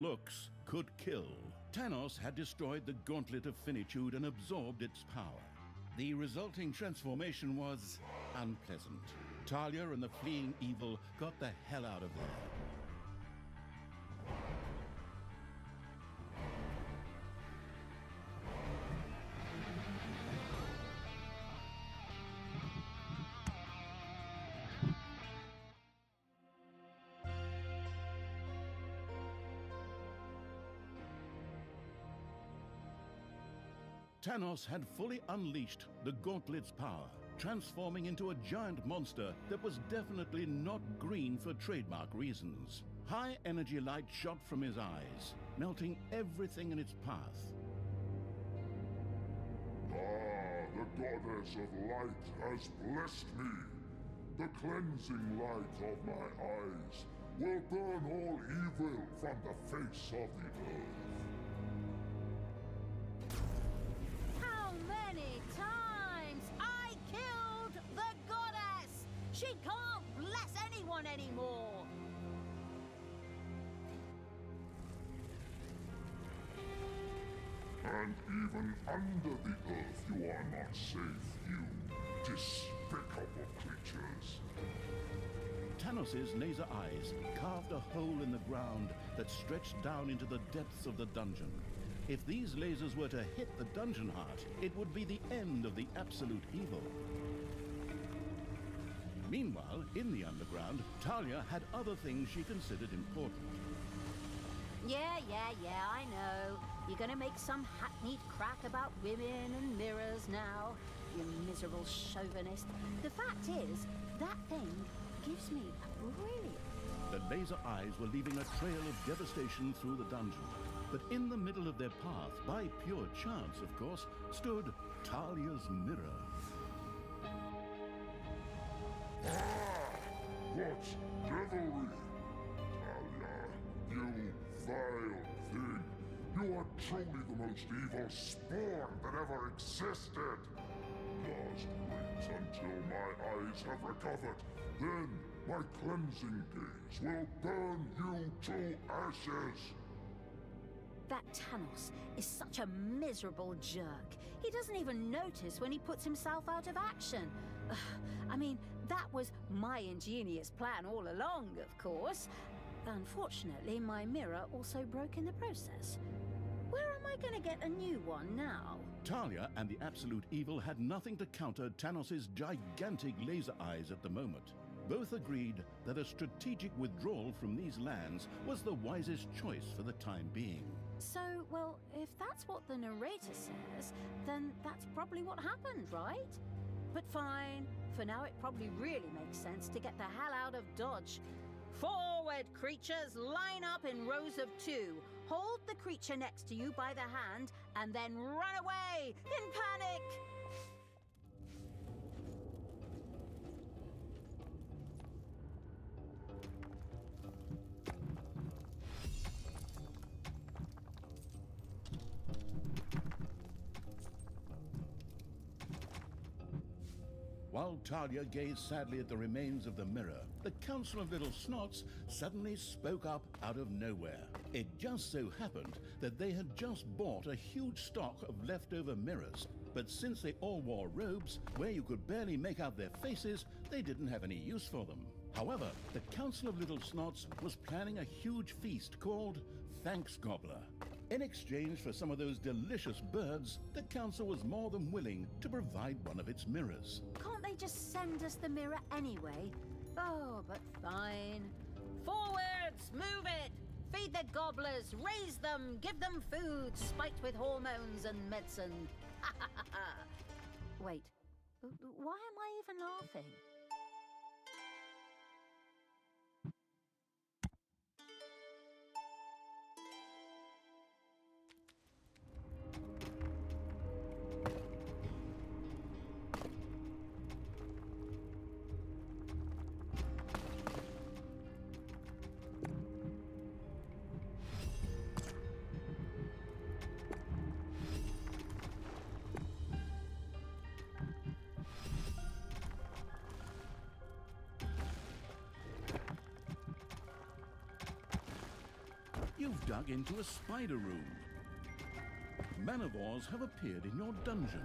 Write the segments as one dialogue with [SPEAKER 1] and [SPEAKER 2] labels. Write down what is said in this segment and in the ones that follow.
[SPEAKER 1] looks could kill. Tanos had destroyed the Gauntlet of Finitude and absorbed its power. The resulting transformation was unpleasant. Thalya and the fleeing evil got the hell out of there. Tanos had fully unleashed the Gauntlet's power, transforming into a giant monster that was definitely not green for trademark reasons. High energy light shot from his eyes, melting everything in its path.
[SPEAKER 2] Ah, the goddess of light has blessed me. The cleansing light of my eyes will burn all evil from the face of the earth.
[SPEAKER 3] Bless anyone anymore.
[SPEAKER 2] And even under the earth you are not safe, you despicable creatures.
[SPEAKER 1] Tanos's laser eyes carved a hole in the ground that stretched down into the depths of the dungeon. If these lasers were to hit the dungeon heart, it would be the end of the absolute evil. Meanwhile, in the underground, Thalya had other things she considered important.
[SPEAKER 3] Yeah, yeah, yeah, I know. You're gonna make some hackneyed crack about women and mirrors now, you miserable chauvinist. The fact is, that thing gives me a brilliant.
[SPEAKER 1] The laser eyes were leaving a trail of devastation through the dungeon. But in the middle of their path, by pure chance, of course, stood Thalya's mirror.
[SPEAKER 2] What devilry! Thalya, you vile thing! You are truly the most evil spawn that ever existed! Just wait until my eyes have recovered. Then my cleansing gaze will burn you to ashes!
[SPEAKER 3] That Tanos is such a miserable jerk. He doesn't even notice when he puts himself out of action. I mean, that was my ingenious plan all along, of course. Unfortunately, my mirror also broke in the process. Where am I going to get a new one now?
[SPEAKER 1] Thalya and the Absolute Evil had nothing to counter Tanos's gigantic laser eyes at the moment. Both agreed that a strategic withdrawal from these lands was the wisest choice for the time being.
[SPEAKER 3] So, well, if that's what the narrator says, then that's probably what happened, right? But fine. For now, it probably really makes sense to get the hell out of Dodge. Forward, creatures! Line up in rows of two. Hold the creature next to you by the hand, and then run away in panic!
[SPEAKER 1] While Thalya gazed sadly at the remains of the mirror, the Council of Little Snots suddenly spoke up out of nowhere. It just so happened that they had just bought a huge stock of leftover mirrors, but since they all wore robes where you could barely make out their faces, they didn't have any use for them. However, the Council of Little Snots was planning a huge feast called Thanks Gobbler. In exchange for some of those delicious birds, the council was more than willing to provide one of its mirrors.
[SPEAKER 3] Can't they just send us the mirror anyway? Oh, but fine. Forwards! Move it! Feed the gobblers, raise them, give them food, spiked with hormones and medicine. Wait, why am I even laughing?
[SPEAKER 1] Dug into a spider room. Manivores have appeared in your dungeon.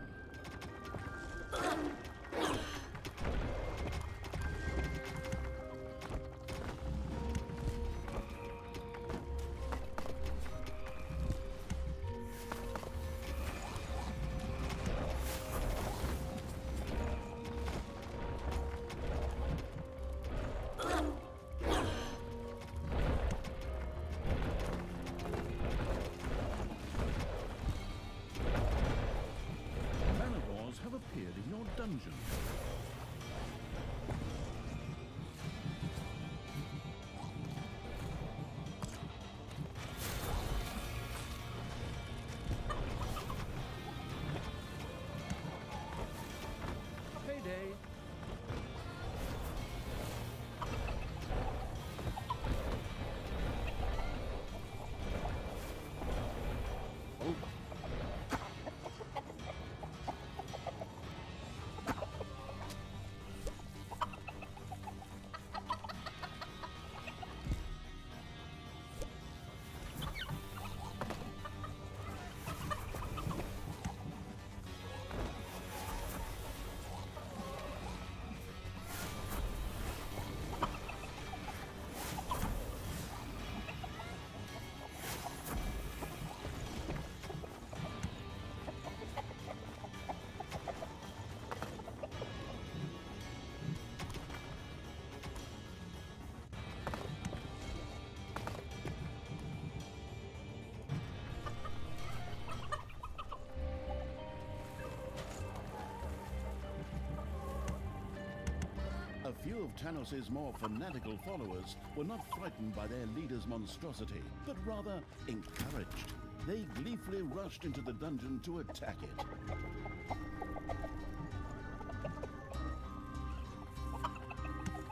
[SPEAKER 1] Of Tanos' more fanatical followers were not frightened by their leader's monstrosity, but rather encouraged. They gleefully rushed into the dungeon to attack it.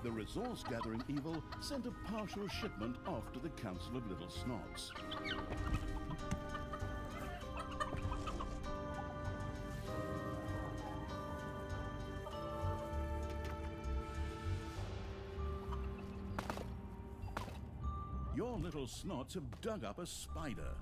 [SPEAKER 1] The resource gathering evil sent a partial shipment off to the Council of Little Snots. Snots have dug up a spider.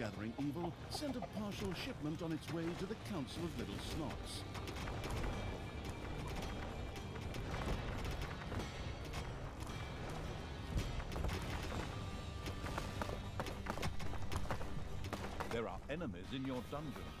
[SPEAKER 1] Gathering evil sent a partial shipment on its way to the Council of Little Snots.
[SPEAKER 4] There are enemies in your dungeon.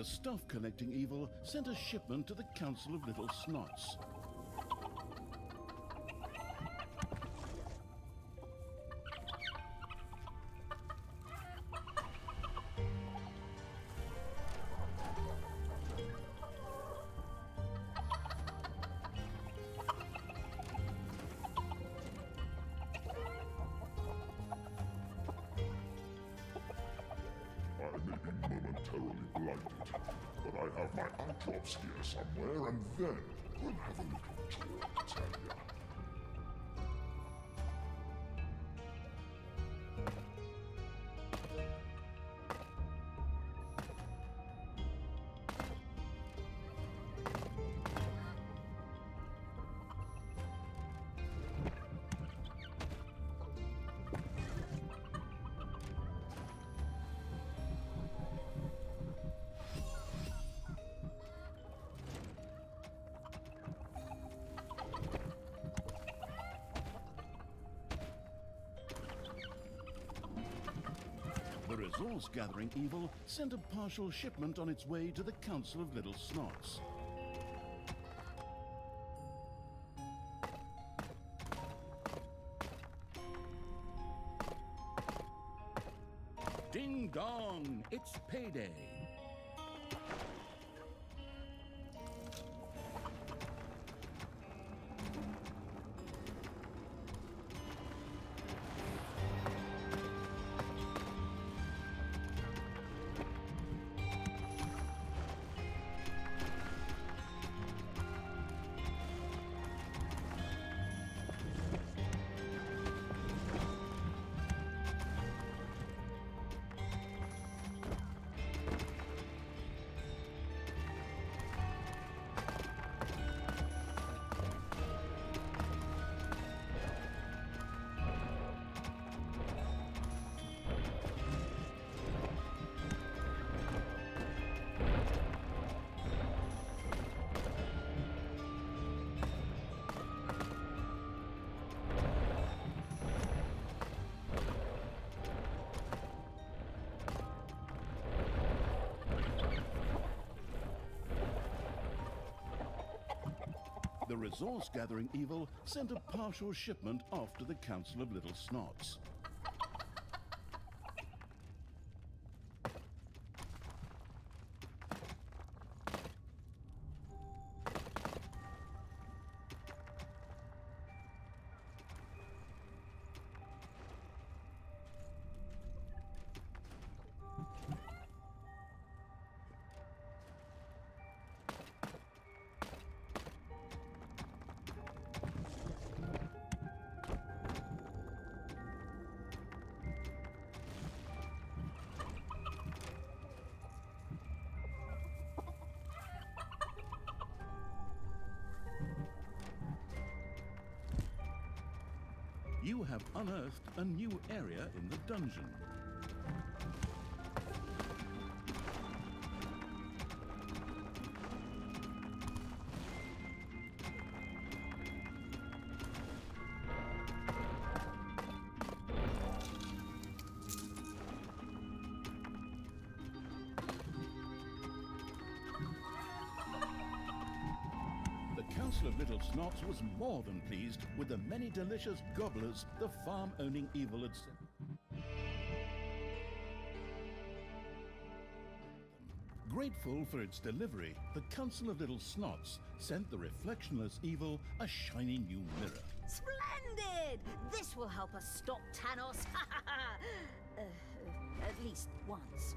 [SPEAKER 4] The stuff collecting evil sent a shipment to the Council of Little Snots.
[SPEAKER 1] The gathering evil sent a partial shipment on its way to the Council of Little Snots. Ding dong! It's payday! The resource gathering evil sent a partial shipment off to the Council of Little Snots. You have unearthed a new area in the dungeon. Snots was more than pleased with the many delicious gobblers the farm-owning evil had sent. Grateful for its delivery, the Council of Little Snots sent the reflectionless evil a shiny new mirror.
[SPEAKER 3] Splendid! This will help us stop Tanos. uh, at least once.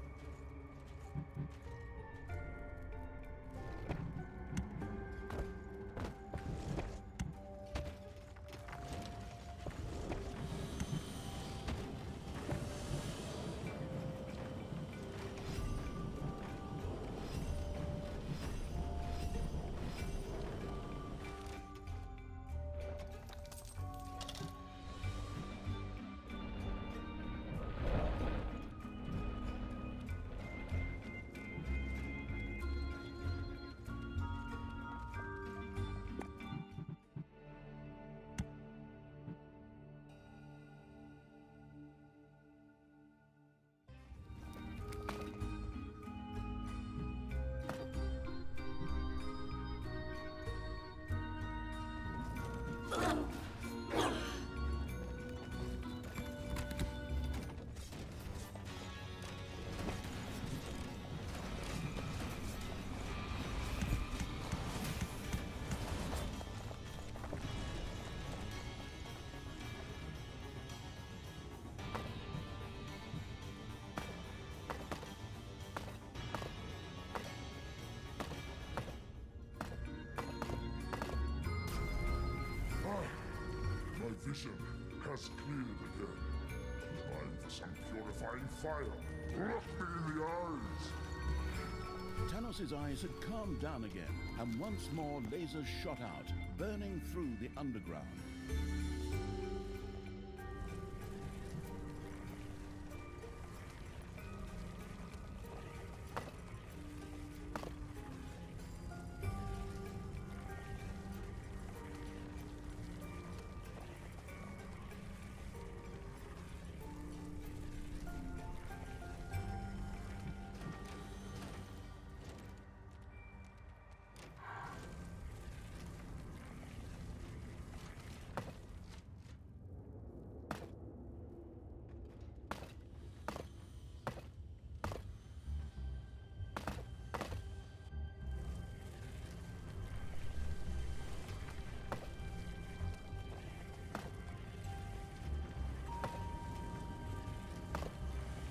[SPEAKER 2] Vision has cleared again. Time for some purifying fire. Look me in the eyes!
[SPEAKER 1] Tanos's eyes had calmed down again, and once more lasers shot out, burning through the underground.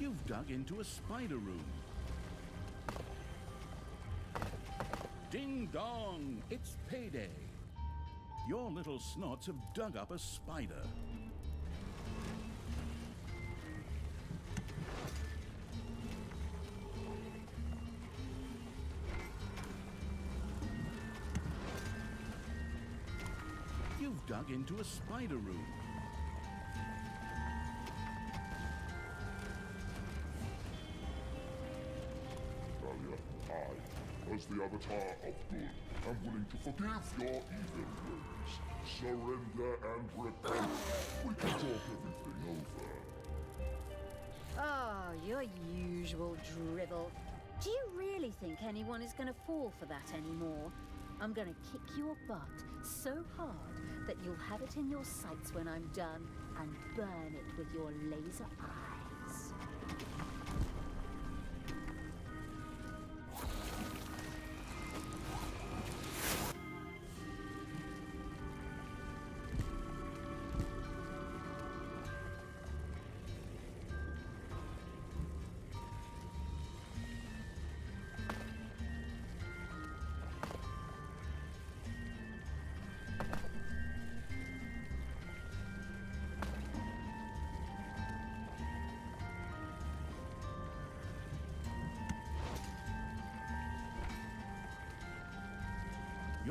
[SPEAKER 1] You've dug into a spider room. Ding dong! It's payday! Your little snots have dug up a spider. You've dug into a spider room.
[SPEAKER 2] As the Avatar of Good, am willing to forgive your evil ways. Surrender and repent. We can talk everything over.
[SPEAKER 3] Oh, your usual drivel. Do you really think anyone is going to fall for that anymore? I'm going to kick your butt so hard that you'll have it in your sights when I'm done and burn it with your laser eyes.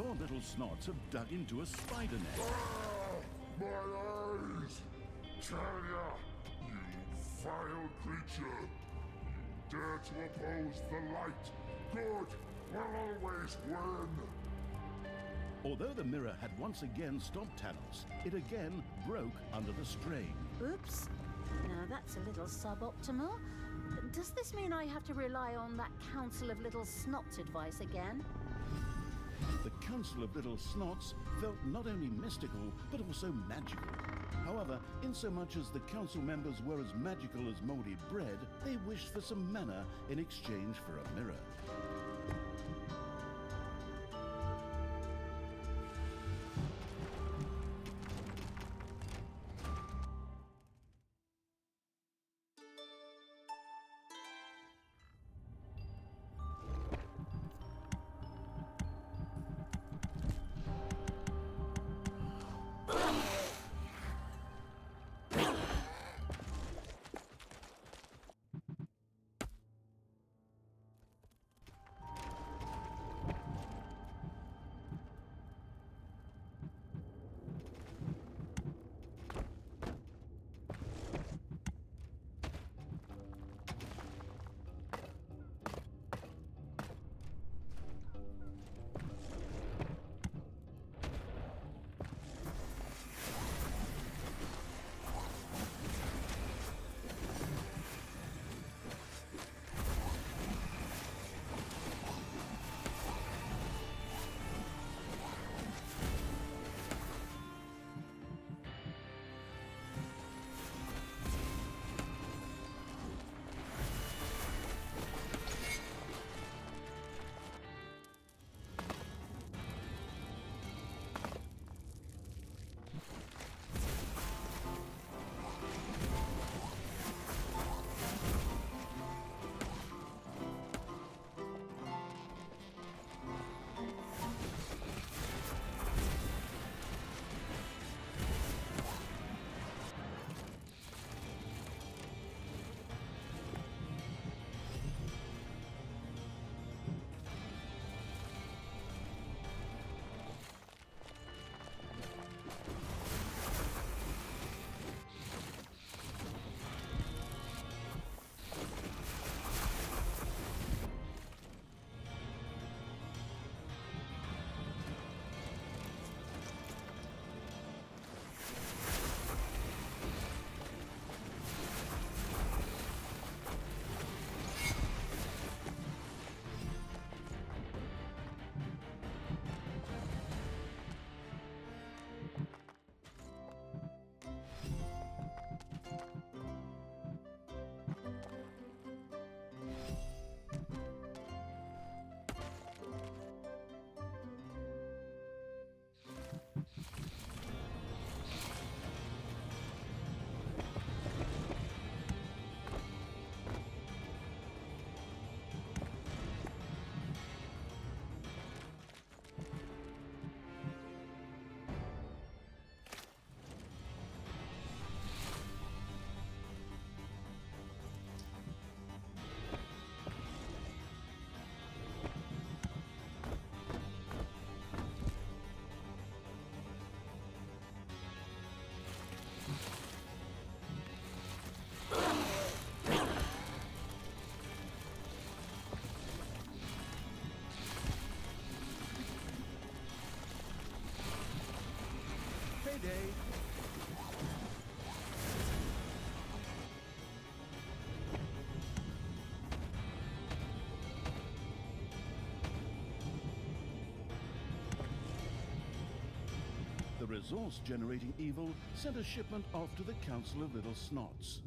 [SPEAKER 1] Your little snots have dug into a spider net.
[SPEAKER 2] Ah, my eyes! Thalya, you vile creature! You dare to oppose the light! Good will always win!
[SPEAKER 1] Although the mirror had once again stopped Tanos, it again broke under the strain.
[SPEAKER 3] Oops. Now that's a little suboptimal. Does this mean I have to rely on that Council of Little Snots advice again?
[SPEAKER 1] Council of Little Snots felt not only mystical, but also magical. However, insomuch as the council members were as magical as moldy bread, they wished for some mana in exchange for a mirror. The resource-generating evil sent a shipment off to the Council of Little Snots.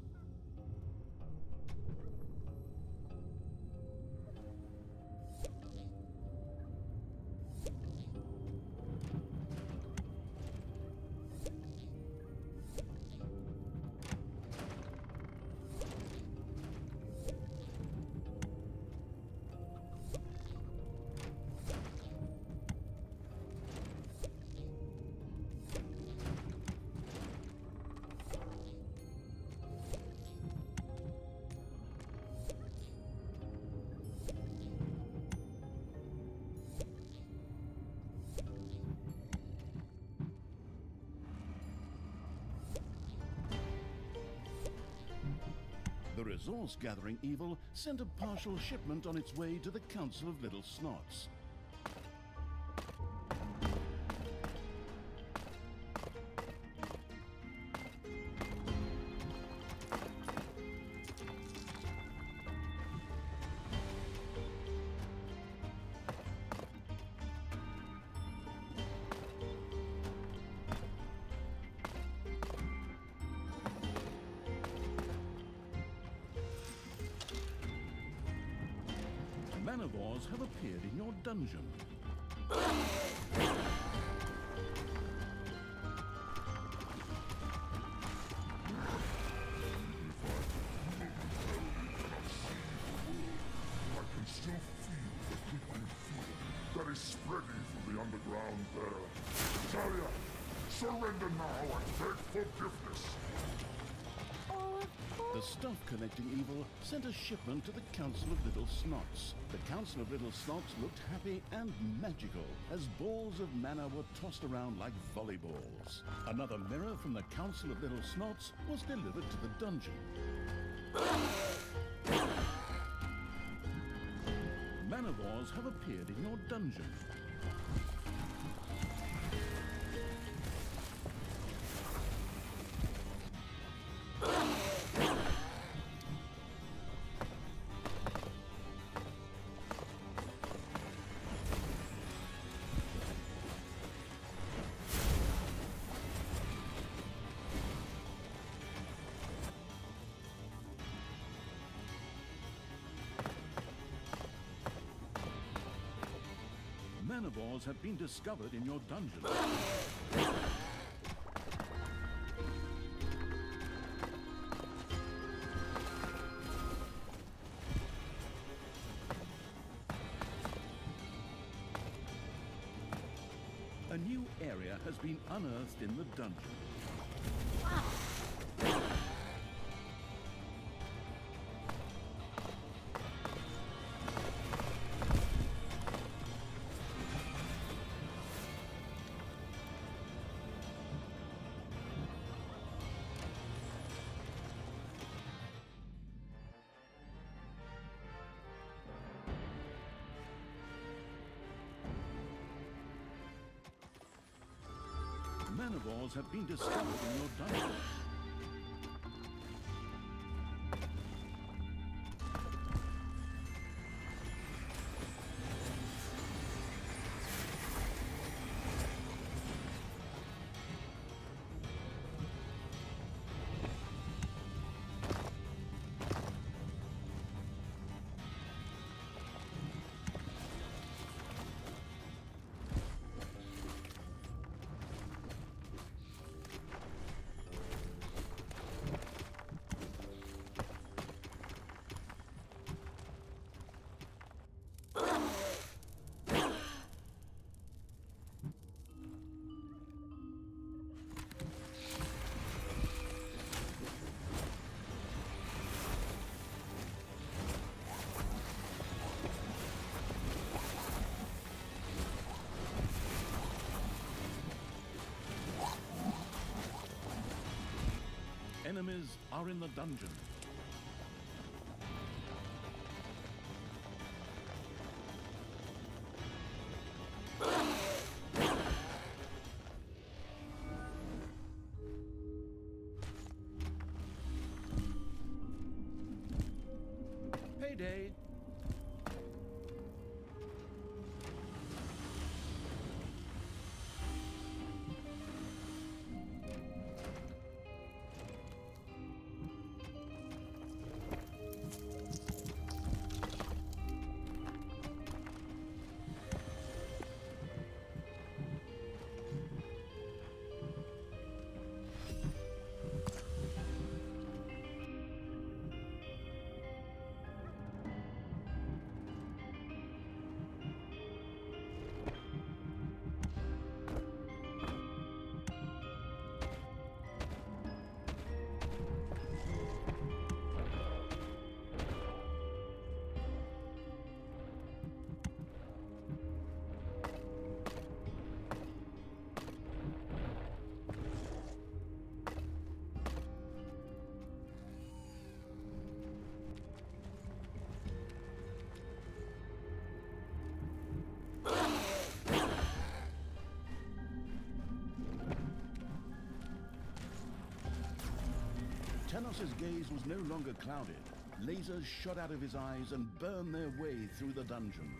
[SPEAKER 1] The gathering evil sent a partial shipment on its way to the Council of Little Snots. Stuff connecting evil sent a shipment to the Council of Little Snots. The Council of Little Snots looked happy and magical as balls of mana were tossed around like volleyballs. Another mirror from the Council of Little Snots was delivered to the dungeon. Manivores have appeared in your dungeon. Manivores have been discovered in your dungeon. A new area has been unearthed in the dungeon. Manivores have been discovered in your dungeon. enemies are in the dungeon. Payday Tanos's gaze was no longer clouded. Lasers shot out of his eyes and burned their way through the dungeon.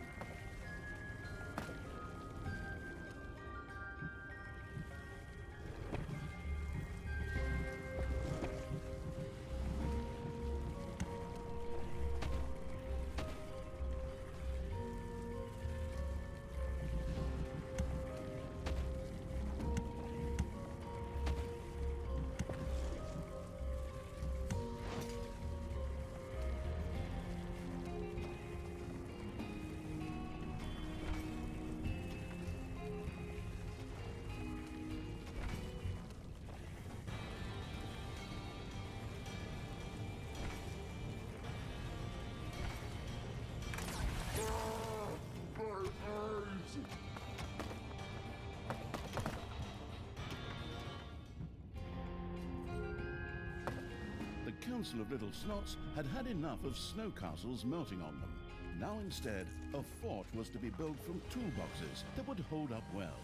[SPEAKER 1] Council of Little Snots had had enough of snow castles melting on them. Now instead, a fort was to be built from toolboxes that would hold up well.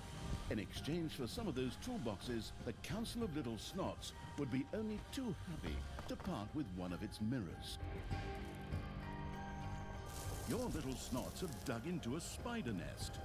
[SPEAKER 1] In exchange for some of those toolboxes, the Council of Little Snots would be only too happy to part with one of its mirrors. Your little snots have dug into a spider nest.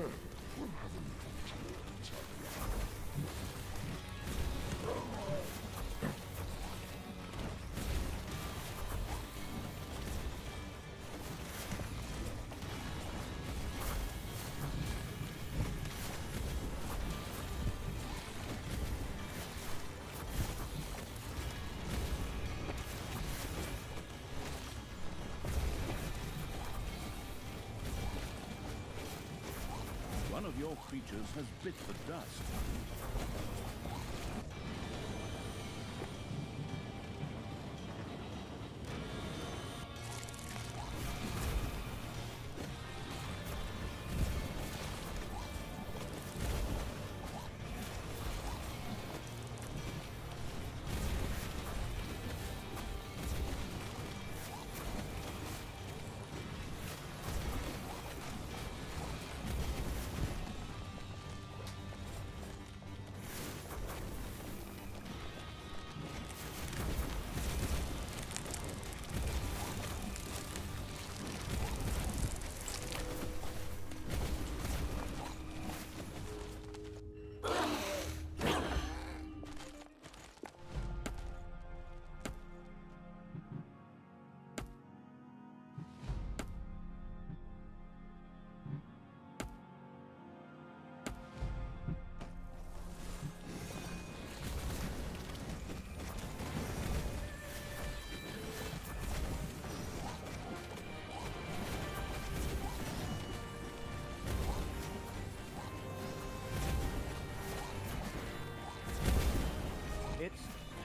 [SPEAKER 1] Of your creatures has bit the dust.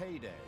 [SPEAKER 5] payday.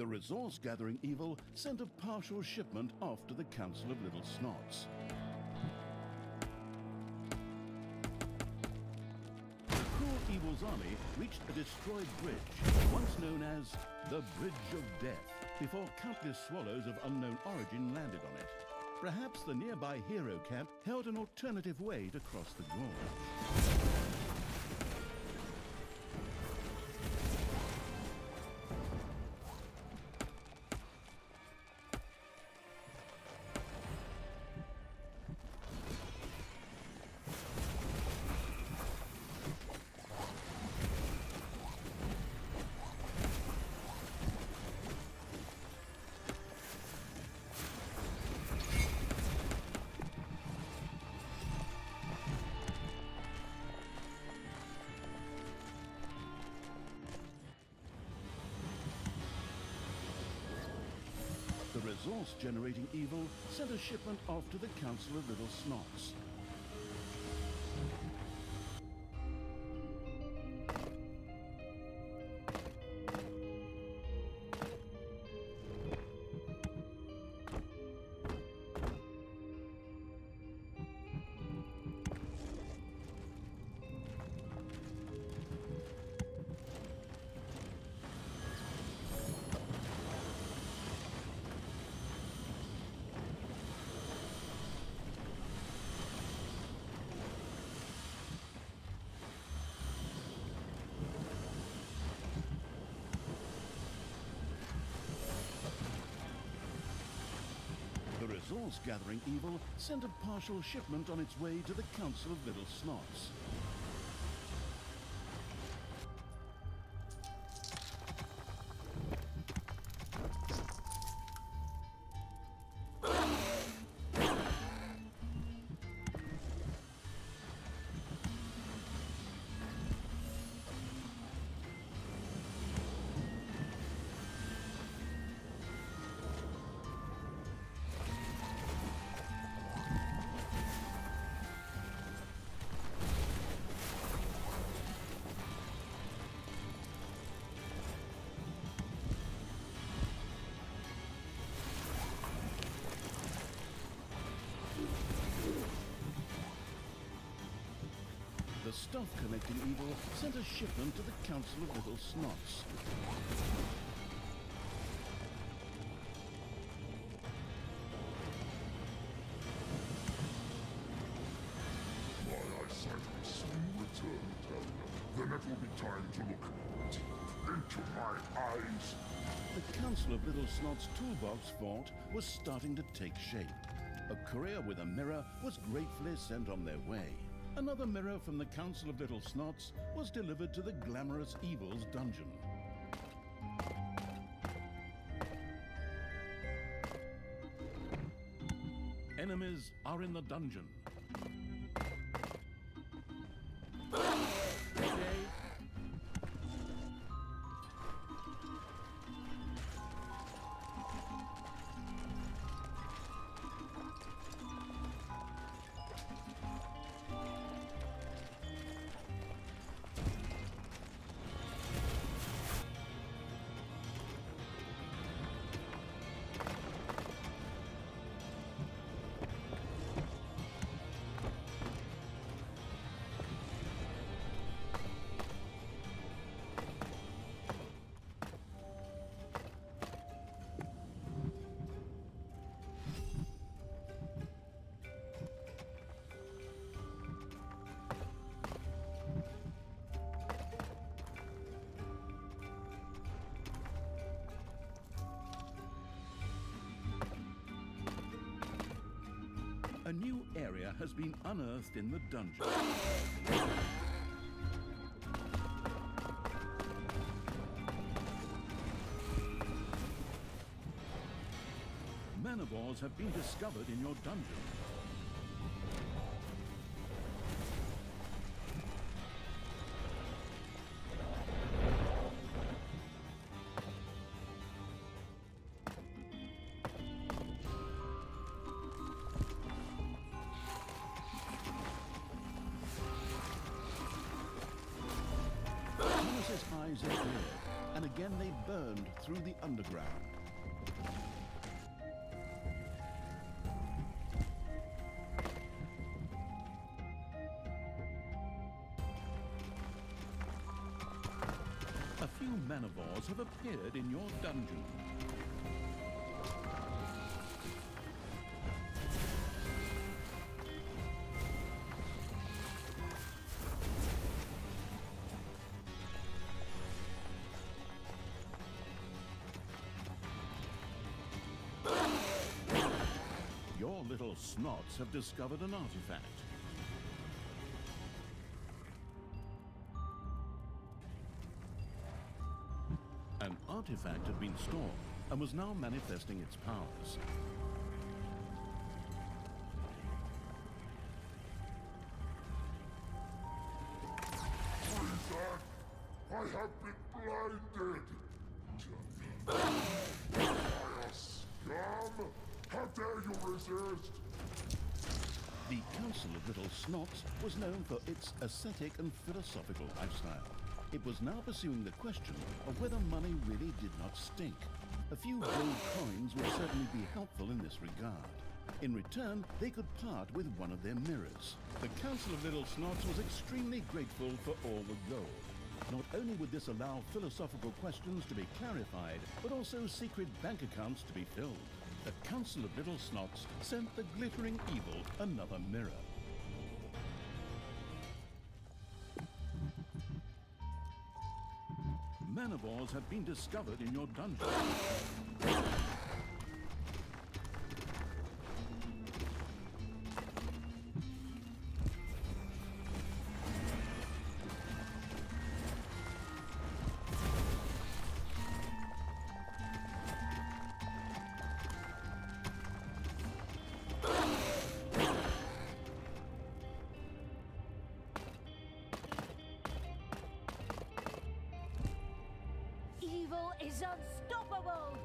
[SPEAKER 1] The resource-gathering evil sent a partial shipment off to the Council of Little Snots. The cruel evil's army reached a destroyed bridge, once known as the Bridge of Death, before countless swallows of unknown origin landed on it. Perhaps the nearby hero camp held an alternative way to cross the gorge. Resource-generating evil sent a shipment off to the Council of Little Snots. The resource-gathering evil sent a partial shipment on its way to the Council of Little Snots. The stuff-collecting evil sent a shipment to the Council of Little Snots.
[SPEAKER 2] My eyesight will soon return, Thalya. Then it will be time to look deep into my eyes.
[SPEAKER 1] The Council of Little Snots toolbox vault was starting to take shape. A courier with a mirror was gratefully sent on their way. Another mirror from the Council of Little Snots was delivered to the glamorous Evil's dungeon. Enemies are in the dungeon. Has been unearthed in the dungeon. Manivores have been discovered in your dungeon. Tanos's eyes appeared, and again they burned through the underground. A few manivores have appeared in your dungeon. Little snots have discovered an artifact. An artifact had been stored and was now manifesting its powers. The Council of Little Snots was known for its ascetic and philosophical lifestyle. It was now pursuing the question of whether money really did not stink. A few gold coins would certainly be helpful in this regard. In return, they could part with one of their mirrors. The Council of Little Snots was extremely grateful for all the gold. Not only would this allow philosophical questions to be clarified, but also secret bank accounts to be filled. The Council of Little Snots sent the glittering evil another mirror. Manivores have been discovered in your dungeon.
[SPEAKER 3] Is unstoppable!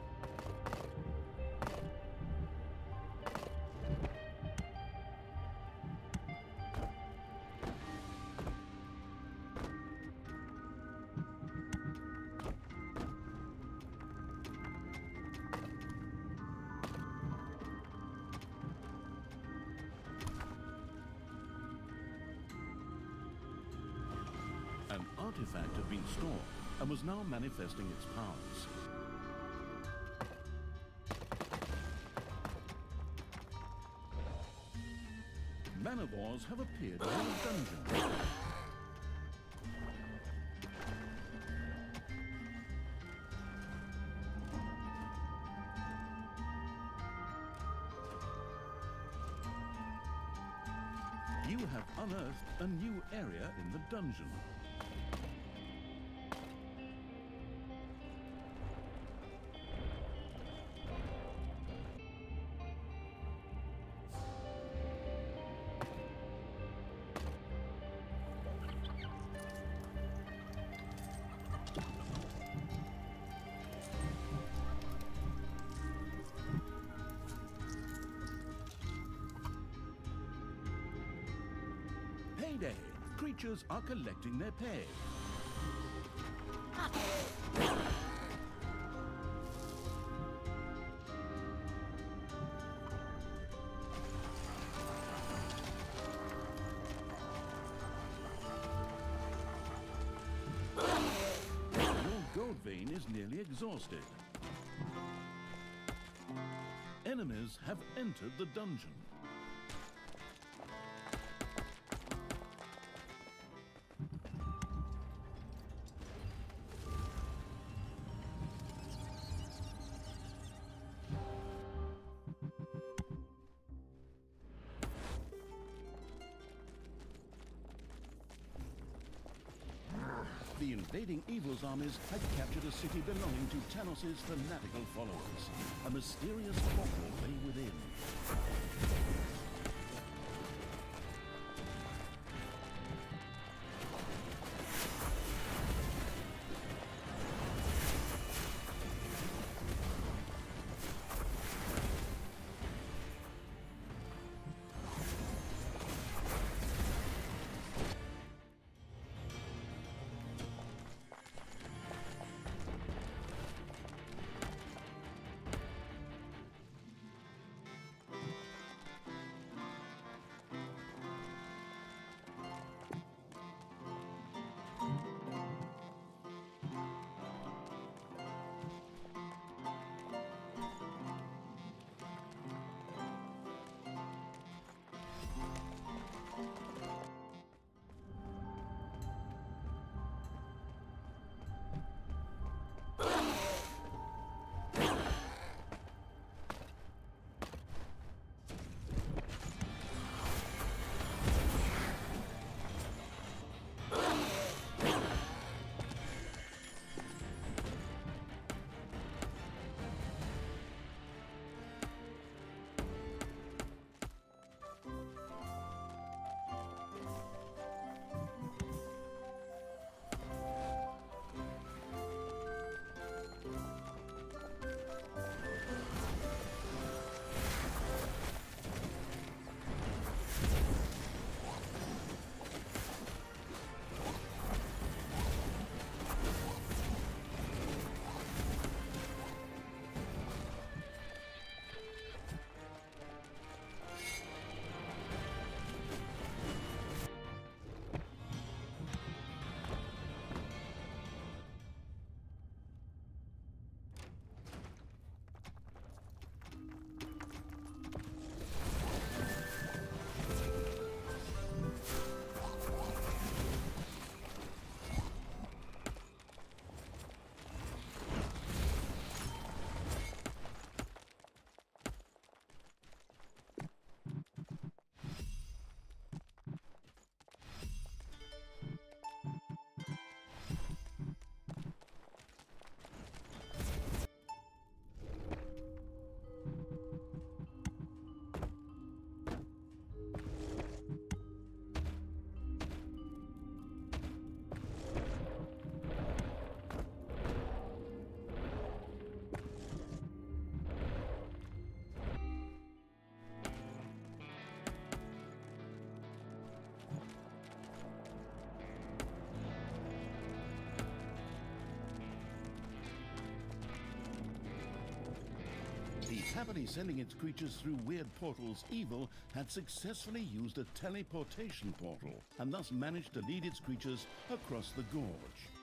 [SPEAKER 1] An artifact had been stored and was now manifesting its powers. Manivores have appeared in your dungeon. You have unearthed a new area in the dungeon. Collecting their pay. Your gold vein is nearly exhausted. Enemies have entered the dungeon. Invading evil's armies had captured a city belonging to Tanos' fanatical followers. A mysterious portal happily sending its creatures through weird portals, Evil had successfully used a teleportation portal, and thus managed to lead its creatures across the gorge.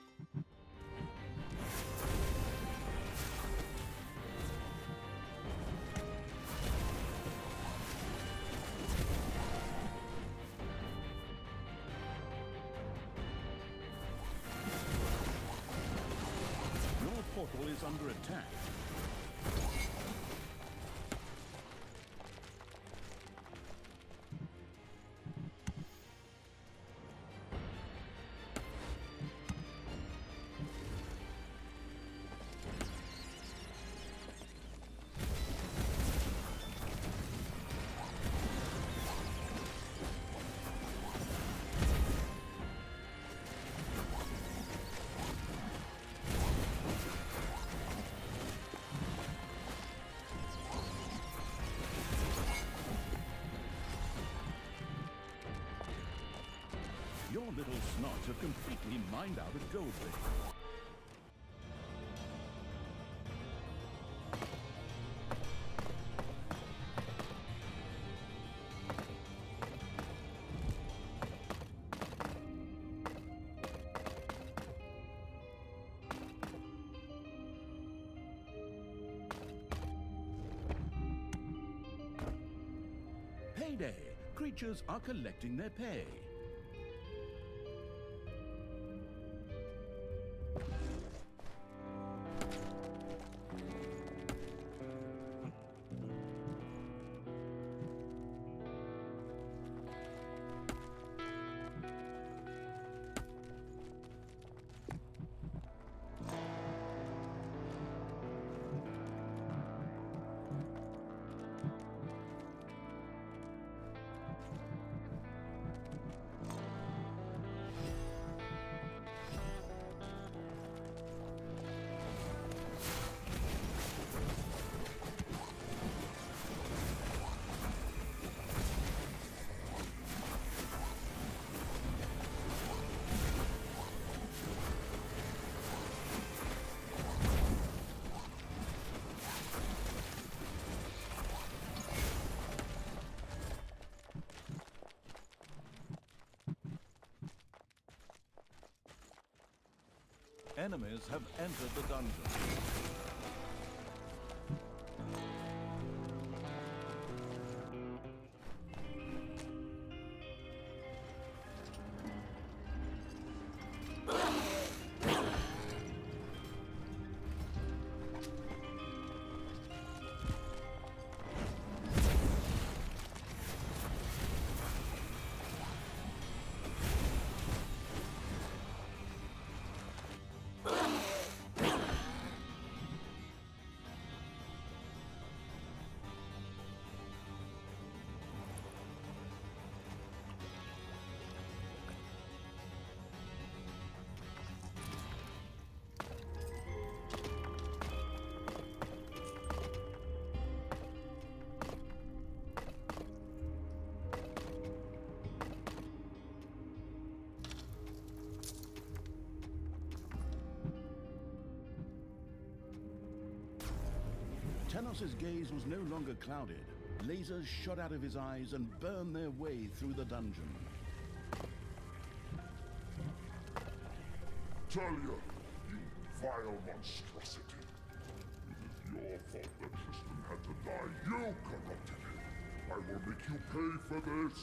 [SPEAKER 1] Little have completely mined out a gold ring. Payday! Creatures are collecting their pay. Enemies have entered the dungeon. Tanos's gaze was no longer clouded. Lasers shot out of his eyes and burned their way through the dungeon.
[SPEAKER 2] Thalya, you vile monstrosity. It is your fault that Tristan had to die. You corrupted him. I will make you pay for this.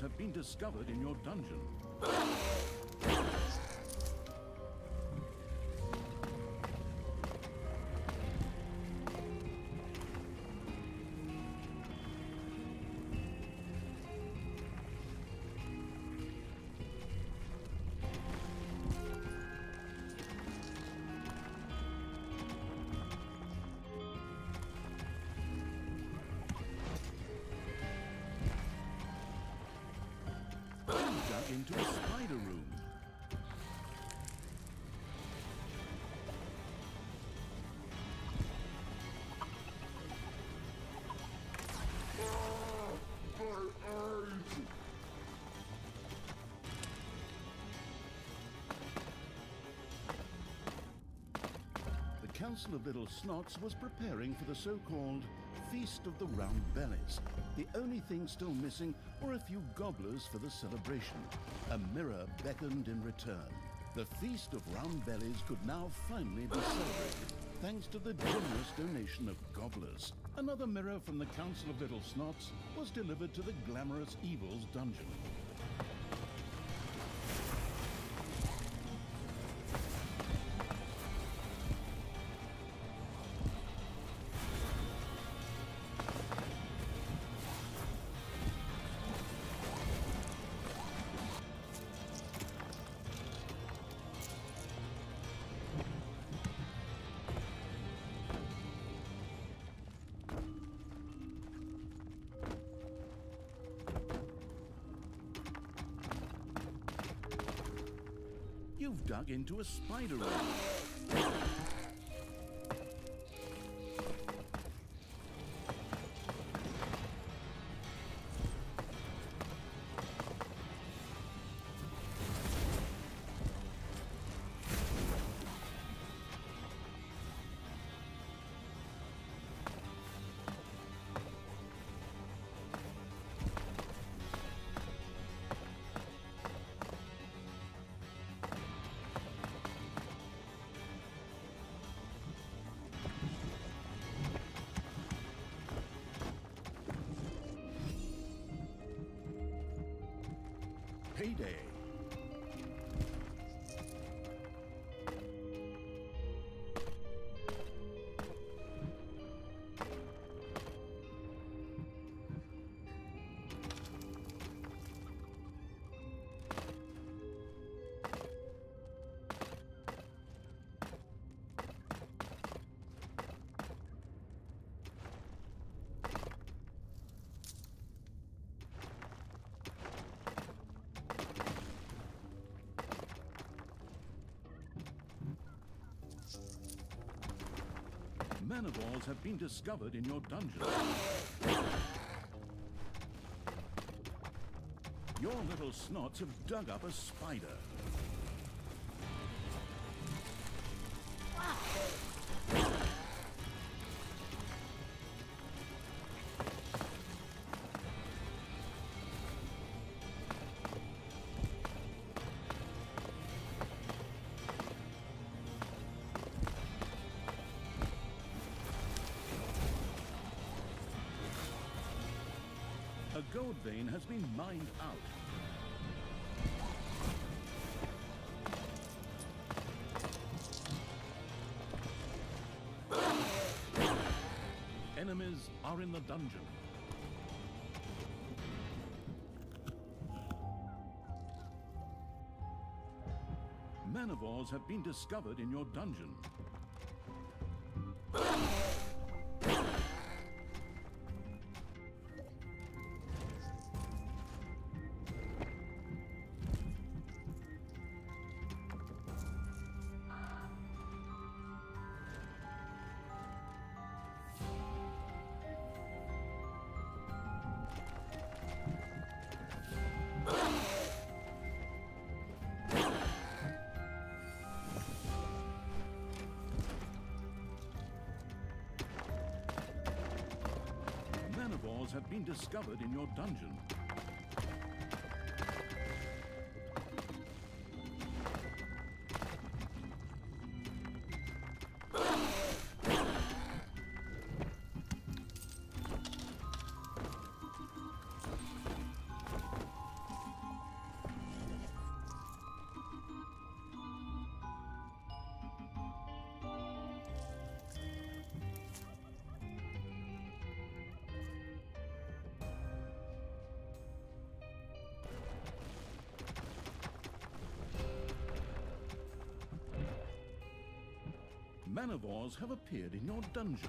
[SPEAKER 1] Have been discovered in your dungeon. Into a spider room. The Council of Little Snots was preparing for the so-called Feast of the Round Bellies. The only thing still missing were a few gobblers for the celebration. A mirror beckoned in return. The Feast of Round Bellies could now finally be celebrated, thanks to the generous donation of gobblers. Another mirror from the Council of Little Snots was delivered to the glamorous Evils dungeon. You've dug into a spider room. Payday. Manivores have been discovered in your dungeon. Your little snots have dug up a spider. Has been mined out. Enemies are in the dungeon. Manivores have been discovered in your dungeon. Have been discovered in your dungeon. Manivores have appeared in your dungeon.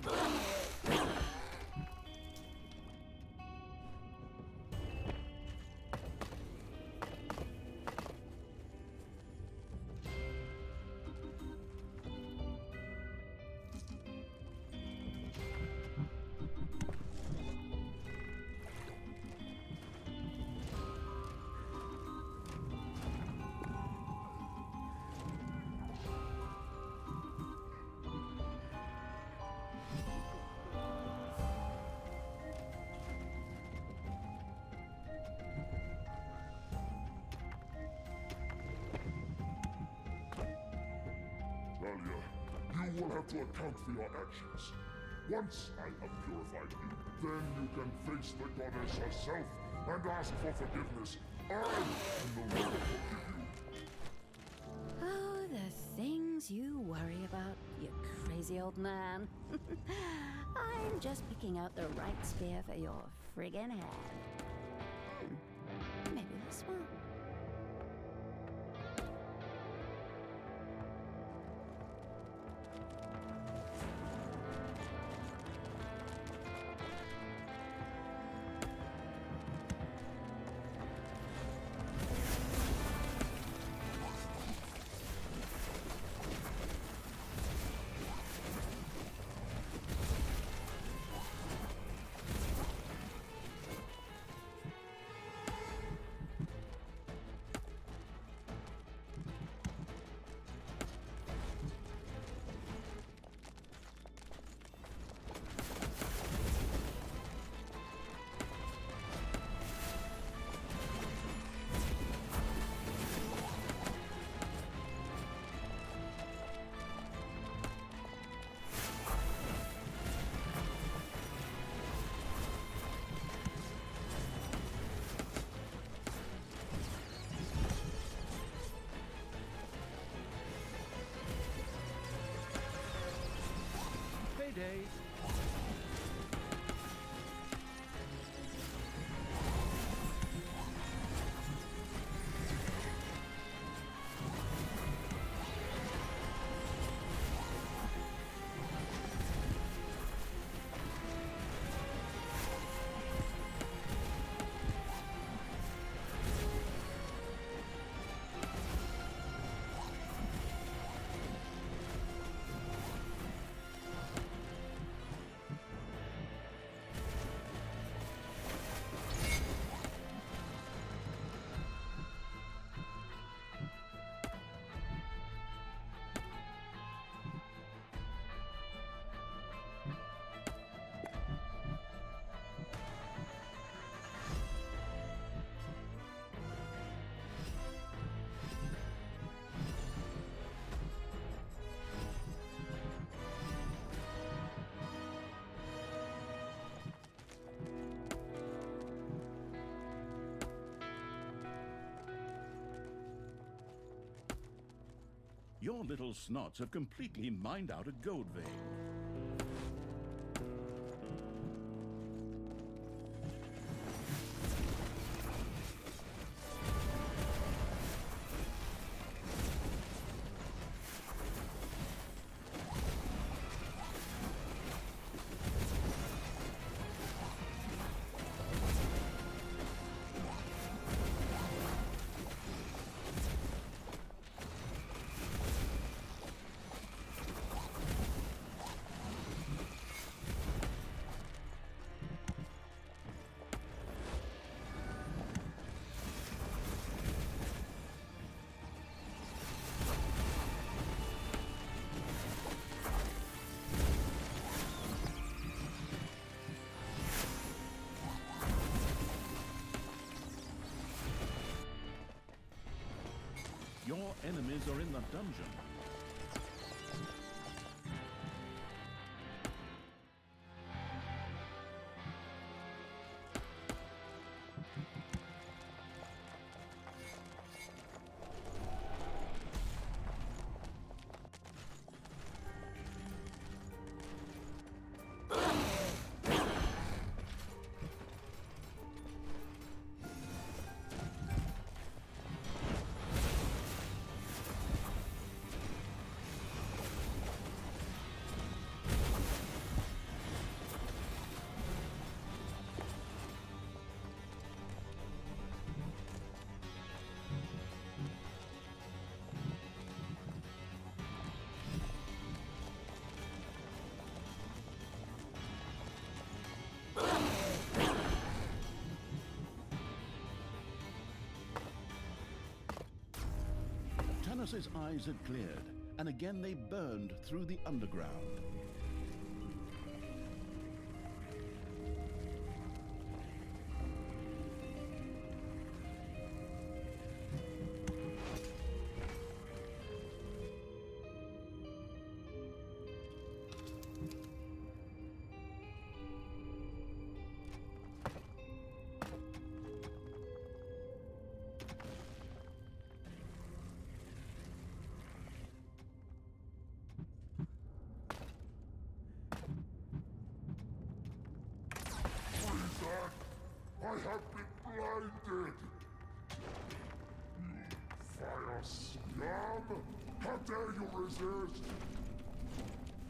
[SPEAKER 2] Will have to account for your actions. Once I have purified you, then you can face the goddess herself and ask for forgiveness. I forgive you.
[SPEAKER 3] Oh, the things you worry about, you crazy old man. I'm just picking out the right spear for your friggin' head.
[SPEAKER 1] Payday! Your little snots have completely mined out a gold vein. Your enemies are in the dungeon. Tanos's eyes had cleared, and again they burned through the underground.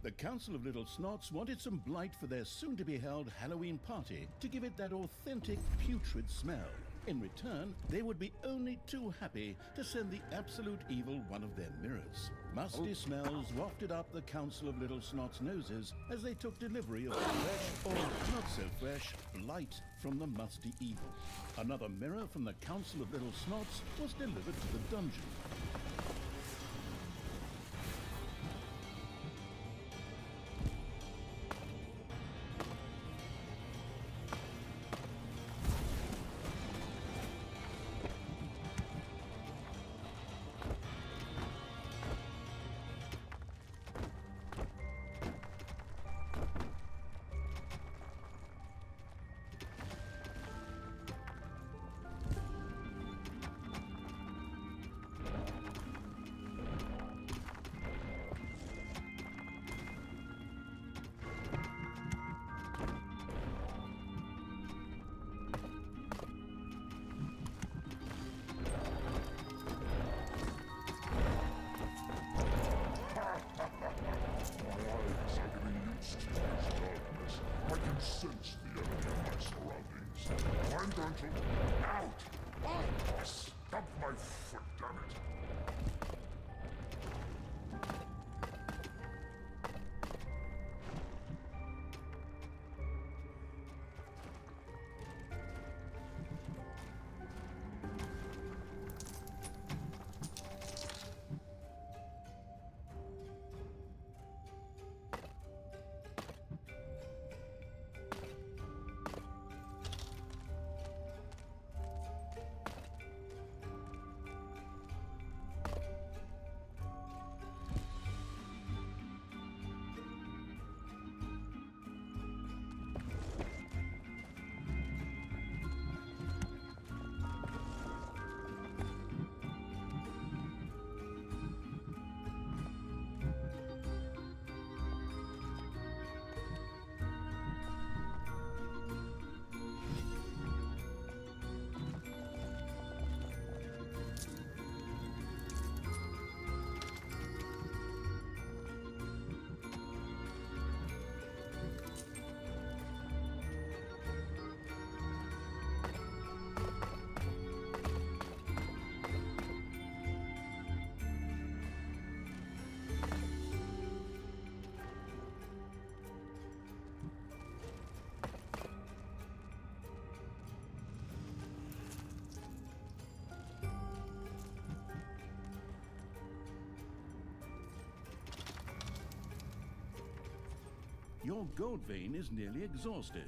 [SPEAKER 1] The Council of Little Snots wanted some blight for their soon to be held Halloween party to give it that authentic putrid smell. In return, they would be only too happy to send the absolute evil one of their mirrors. Musty oh. smells wafted up the Council of Little Snots' noses as they took delivery of the fresh, or not so fresh, blight from the musty evil. Another mirror from the Council of Little Snots was delivered to the dungeon. Your gold vein is nearly exhausted.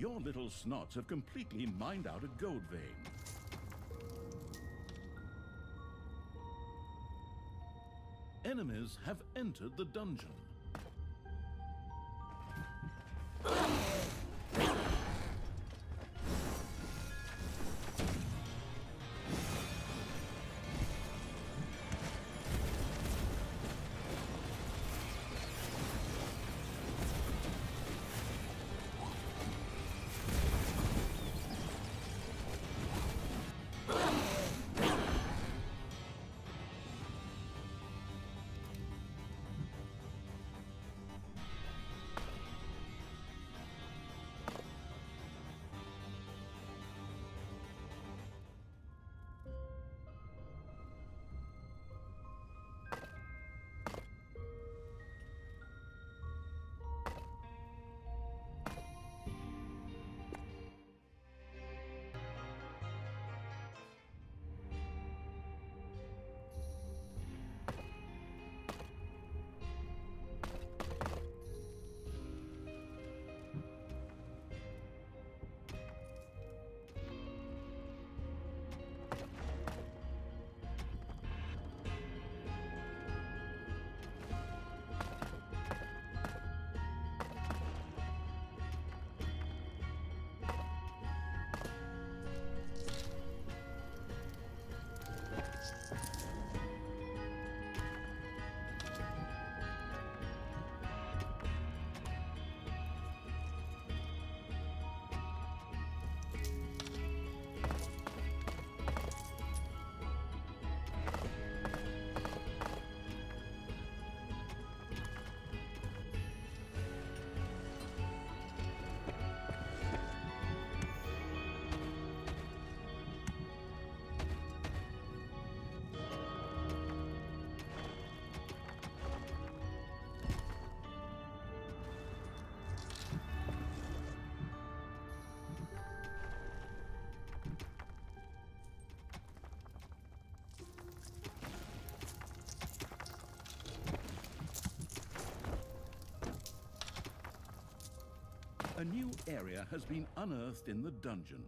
[SPEAKER 1] Your little snots have completely mined out a gold vein. Enemies have entered the dungeon. A new area has been unearthed in the dungeon.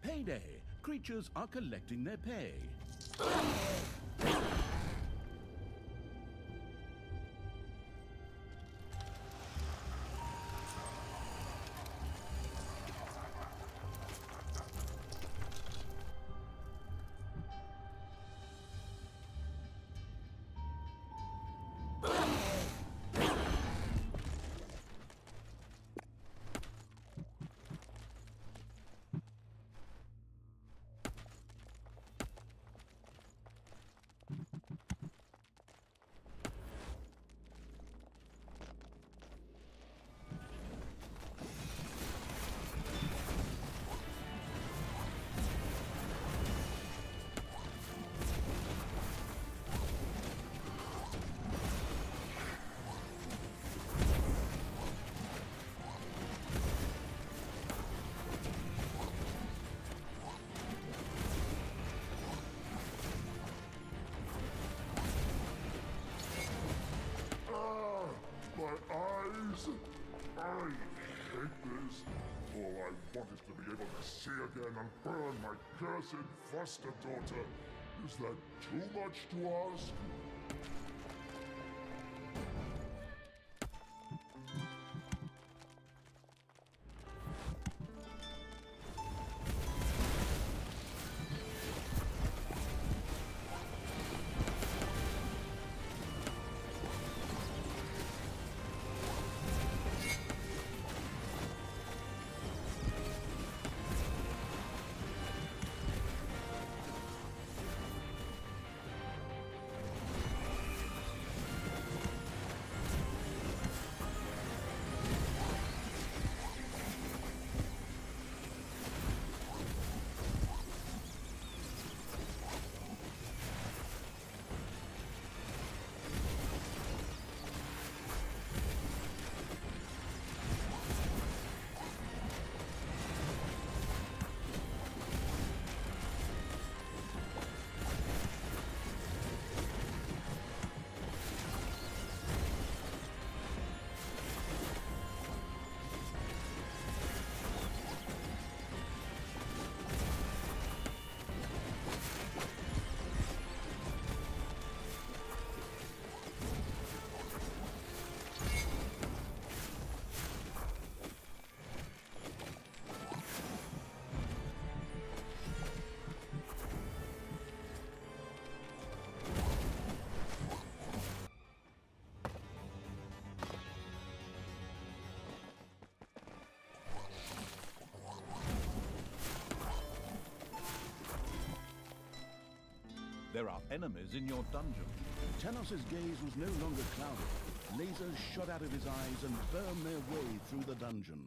[SPEAKER 1] Payday! Creatures are collecting their pay.
[SPEAKER 2] I hate this. All I want is to be able to see again and burn my cursed foster daughter. Is that too much to ask?
[SPEAKER 5] There are enemies in your dungeon.
[SPEAKER 1] Tanos's gaze was no longer clouded. Lasers shot out of his eyes and burned their way through the dungeon.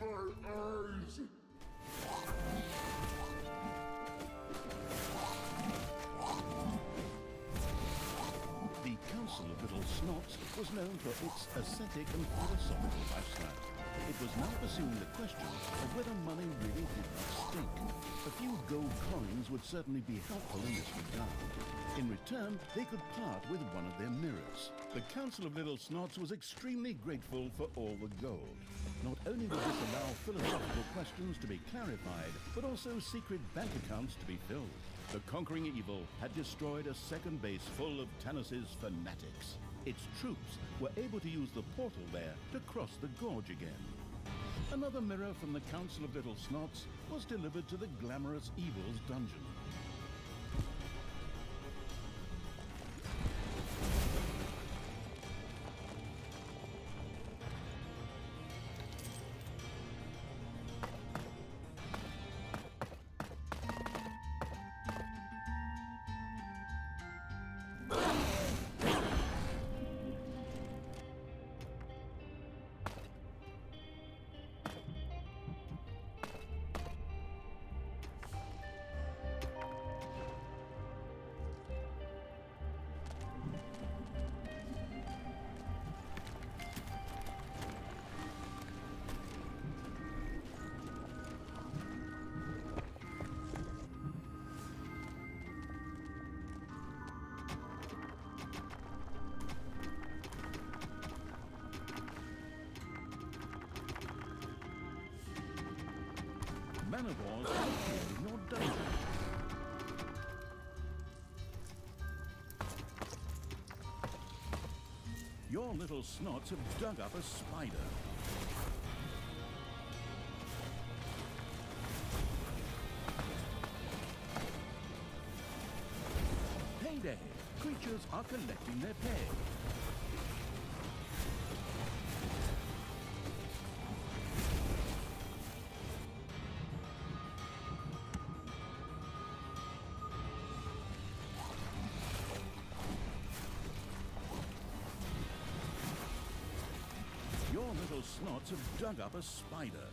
[SPEAKER 2] My eyes!
[SPEAKER 1] The Council of Little Snots was known for its ascetic and philosophical was now pursuing the question of whether money really did not stink. A few gold coins would certainly be helpful in this regard. In return, they could part with one of their mirrors. The Council of Little Snots was extremely grateful for all the gold. Not only would this allow philosophical questions to be clarified, but also secret bank accounts to be filled. The conquering evil had destroyed a second base full of Tanos's fanatics. Its troops were able to use the portal there to cross the gorge again. Another mirror from the Council of Little Snots was delivered to the glamorous evil's dungeon. Appeared in your dungeon. Your little snots have dug up a spider. Payday! Creatures are collecting their pay. Snots have dug up a spider.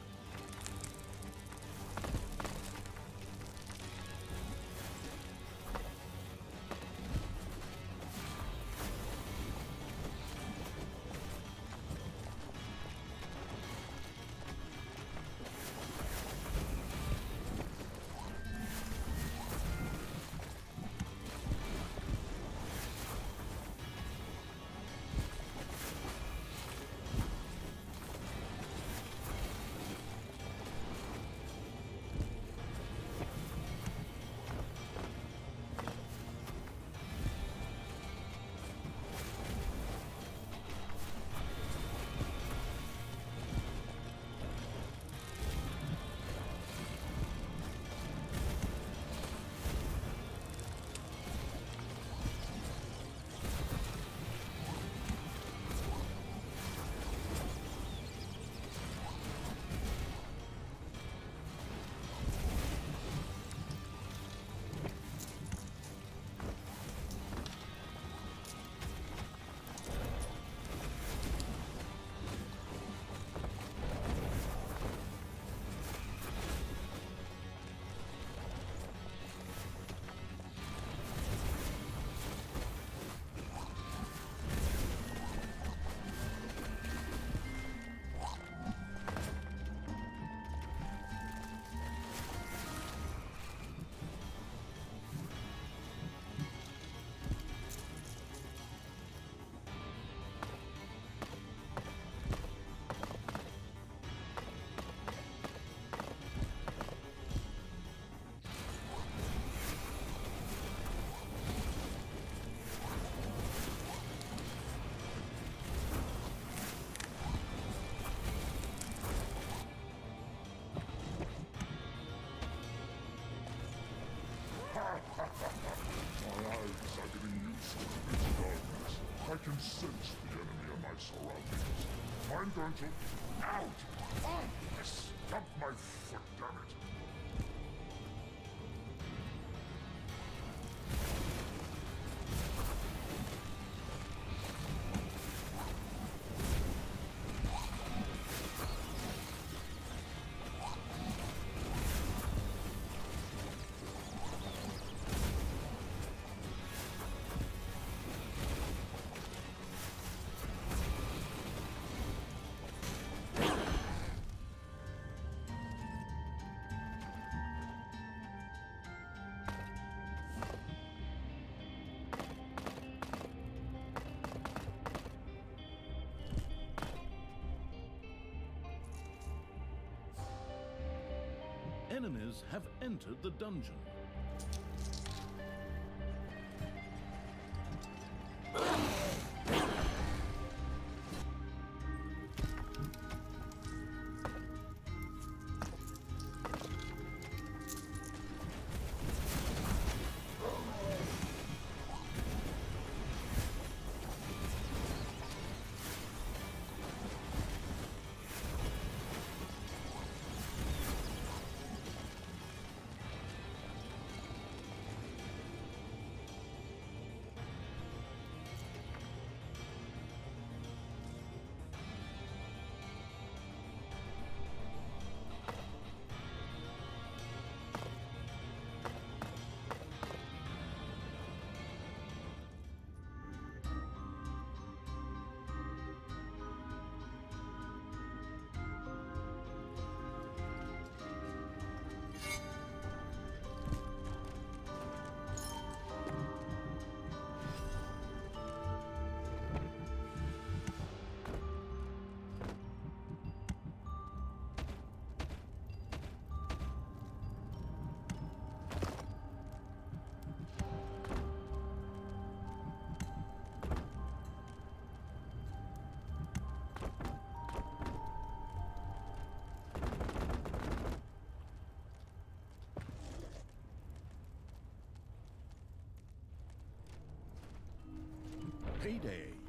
[SPEAKER 2] Can sense the enemy in my surroundings. I'm going to... Out! Oh, I my foot, damn it!
[SPEAKER 1] Enemies have entered the dungeon. Payday.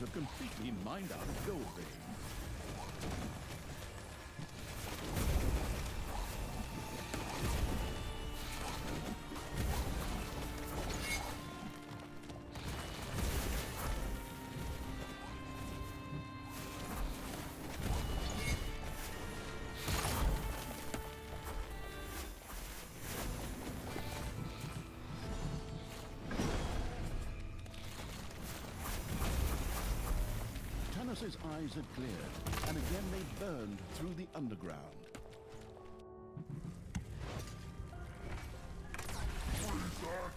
[SPEAKER 1] Little are completely mined out of gold vein. Tanos's eyes had cleared, and again they burned through the underground.
[SPEAKER 2] Freezak!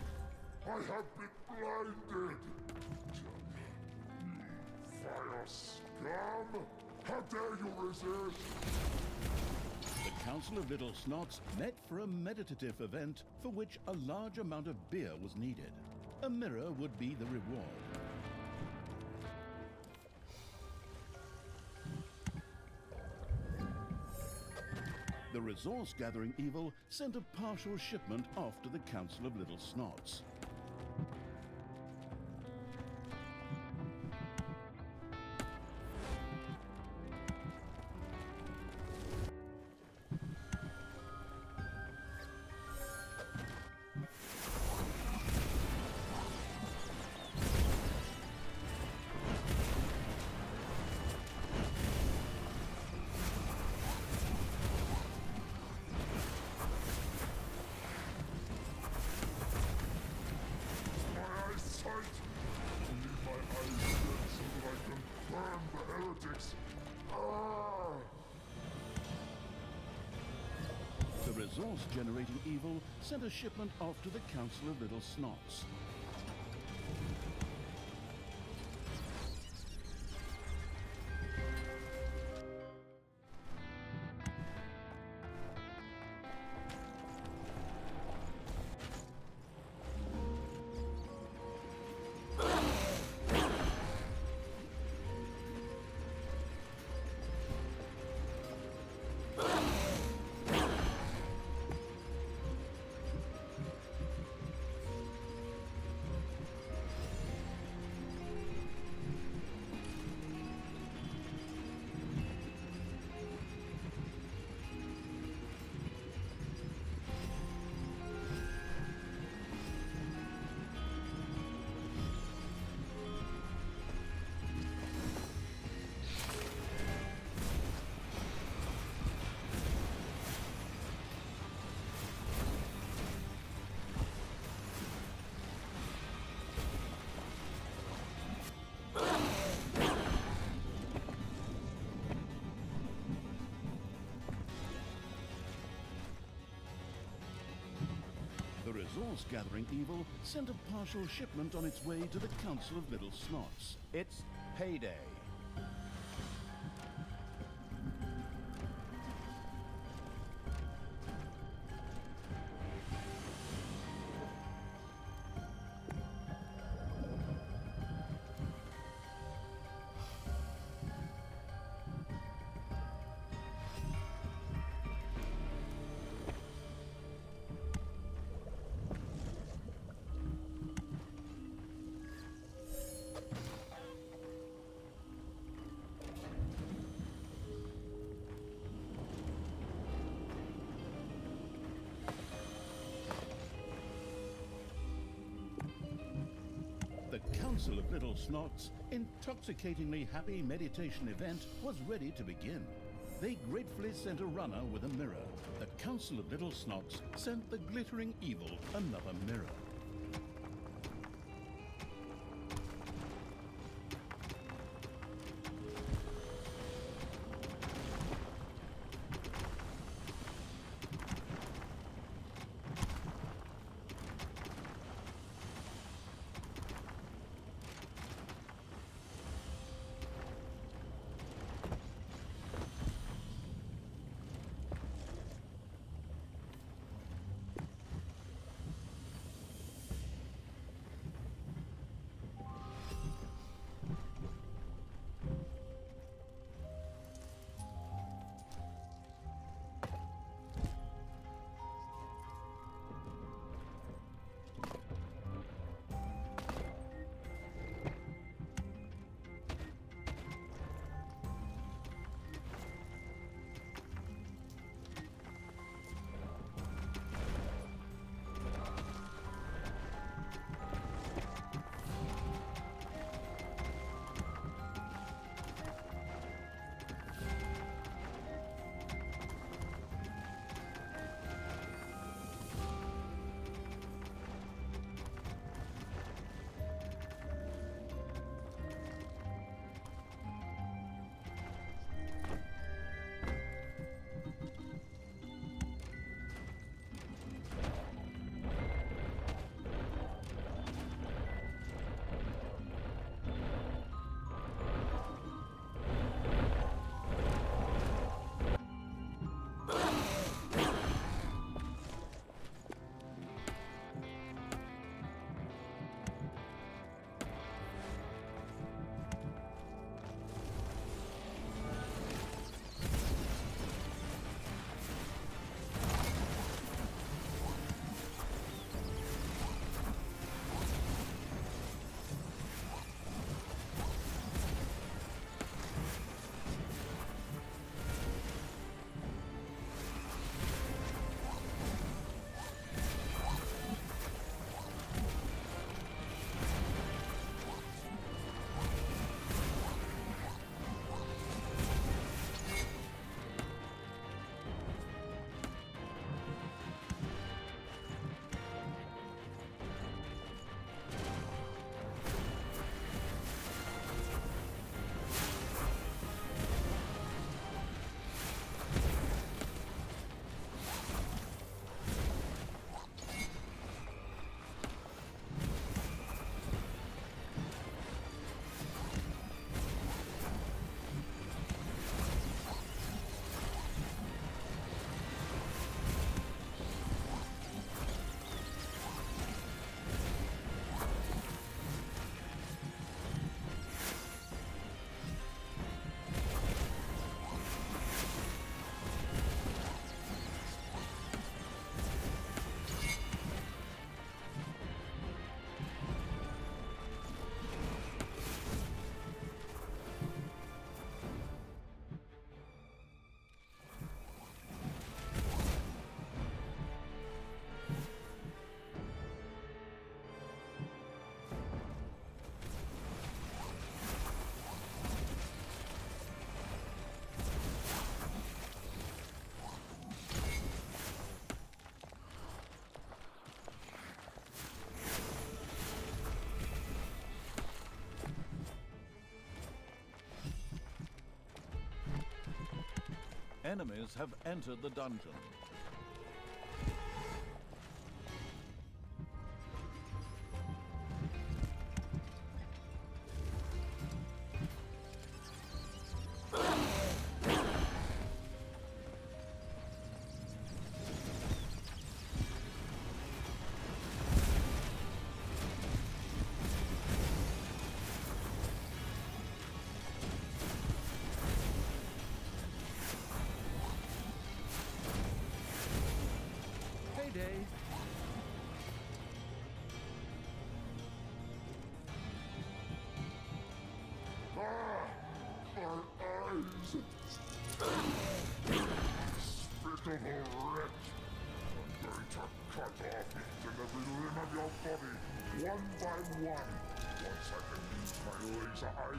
[SPEAKER 2] I have been blinded! You vile scum! How dare you resist?
[SPEAKER 1] The Council of Little Snots met for a meditative event for which a large amount of beer was needed. A mirror would be the reward. Resource-gathering evil sent a partial shipment off to the Council of Little Snots. A shipment off to the Council of Little Snots. The resource-gathering evil sent a partial shipment on its way to the Council of Little Snots.
[SPEAKER 5] It's payday.
[SPEAKER 1] Council of Little Snots' intoxicatingly happy meditation event was ready to begin. They gratefully sent a runner with a mirror. The Council of Little Snots sent the glittering evil another mirror.
[SPEAKER 2] Enemies have entered the dungeon.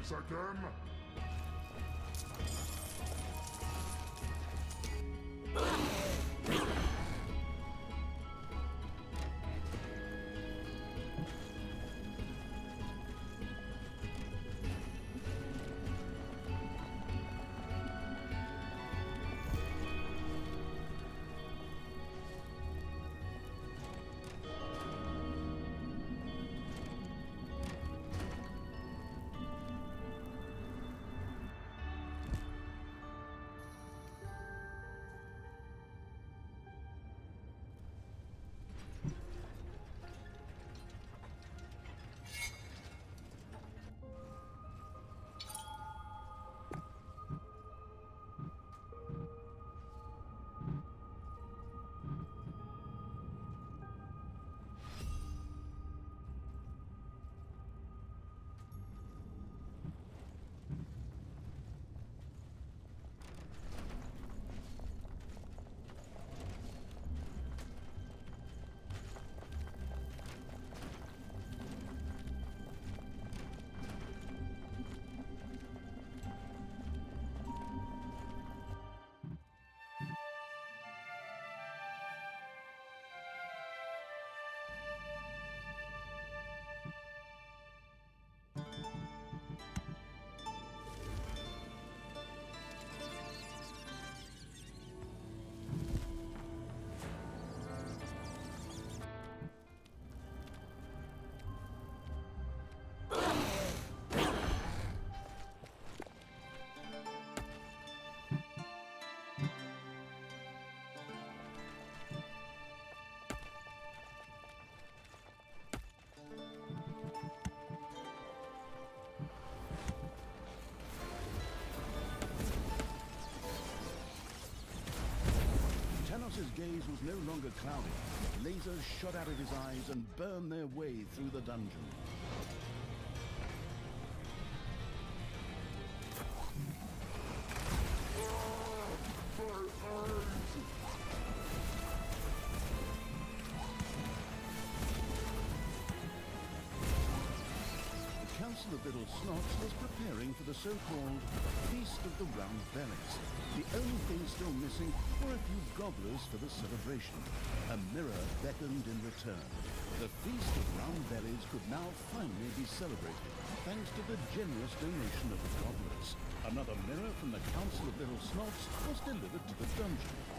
[SPEAKER 6] Again,
[SPEAKER 1] Tanos's gaze was no longer cloudy. Lasers shot out of his eyes and burned their way through the dungeon. The Council of Little Snots was preparing for the so-called Feast of the Round Bellies. The only thing still missing were a few gobblers for the celebration. A mirror beckoned in return. The Feast of Round Bellies could now finally be celebrated, thanks to the generous donation of the gobblers. Another mirror from the Council of Little Snots was delivered to the dungeon.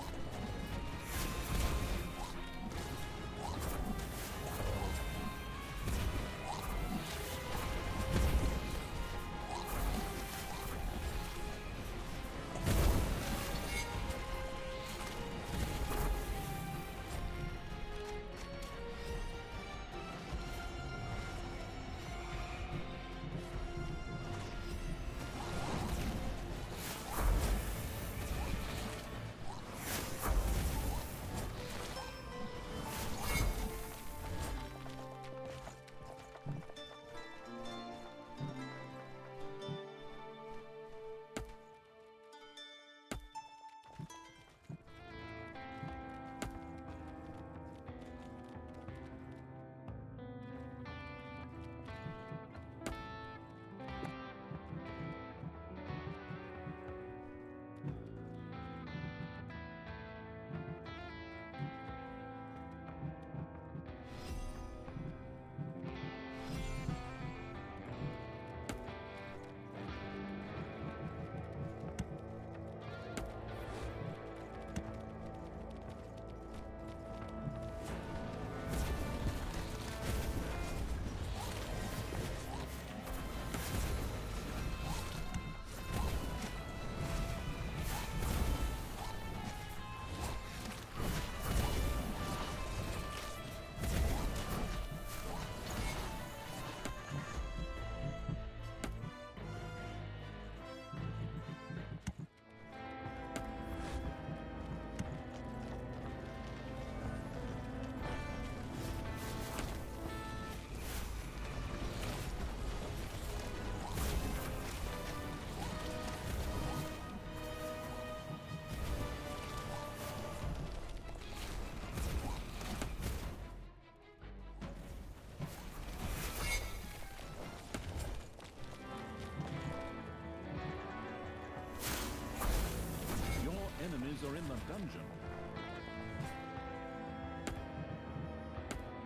[SPEAKER 5] enemies are in the dungeon.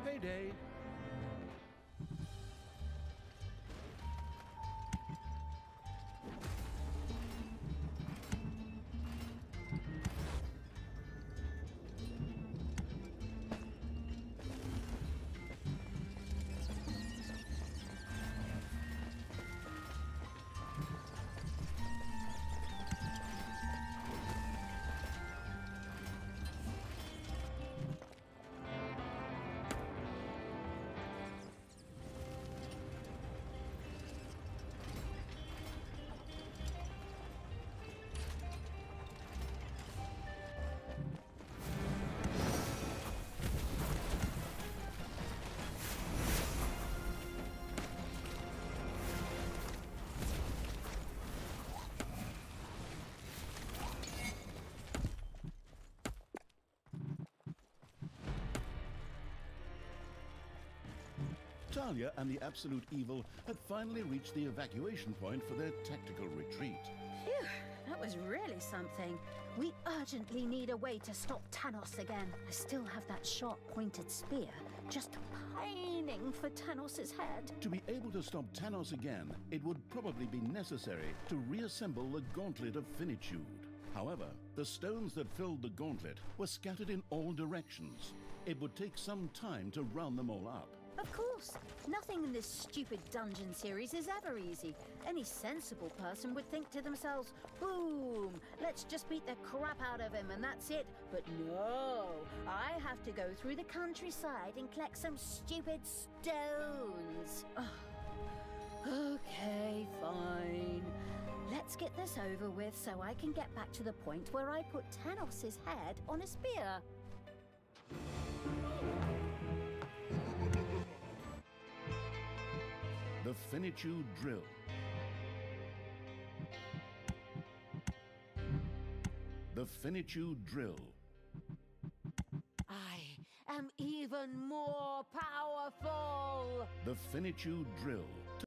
[SPEAKER 1] Payday! Thalya and the Absolute Evil had finally reached the evacuation point for their tactical retreat.
[SPEAKER 3] Phew, that was really something. We urgently need a way to stop Tanos again. I still have that sharp pointed spear, just pining for Tanos's head.
[SPEAKER 1] To be able to stop Tanos again, it would probably be necessary to reassemble the Gauntlet of Finitude. However, the stones that filled the gauntlet were scattered in all directions. It would take some time to round them all up.
[SPEAKER 3] Of course, nothing in this stupid dungeon series is ever easy. Any sensible person would think to themselves, boom, let's just beat the crap out of him and that's it. But no, I have to go through the countryside and collect some stupid stones. Oh. okay, fine. Let's get this over with so I can get back to the point where I put Tanos' head on a spear.
[SPEAKER 1] The Finitude Drill. The Finitude Drill.
[SPEAKER 3] I am even more powerful.
[SPEAKER 1] The Finitude Drill.